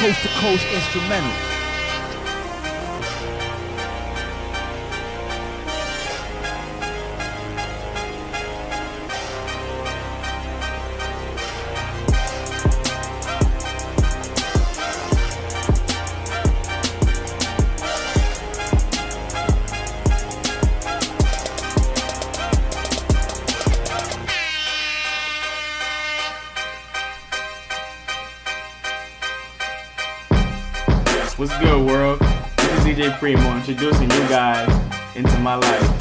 coast to coast instrumentals. What's good, world? This is DJ Primo introducing you guys into my life.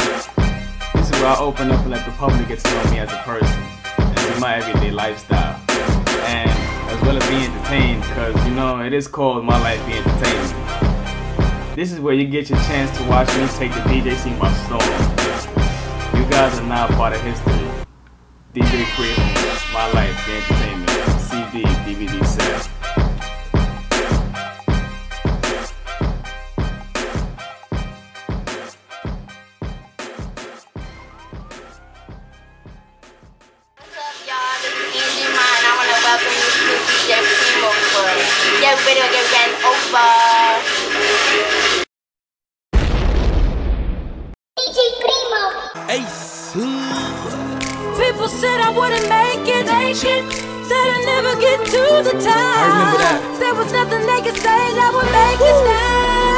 This is where I open up and let the public get to know me as a person and my everyday lifestyle. And as well as be entertained, because you know, it is called My Life Be Entertained. This is where you get your chance to watch me take the DJ scene by storm. You guys are now part of history. DJ Primo, My Life Be Entertainment, CD, DVD set. Get Video Get Ran Over. DJ Primo. Ace. People said I wouldn't make it, make it. That I'd never get to the top. I remember that. There was nothing they could say that would make me stop.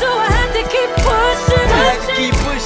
So I had to keep pushing, keep pushing. through the pain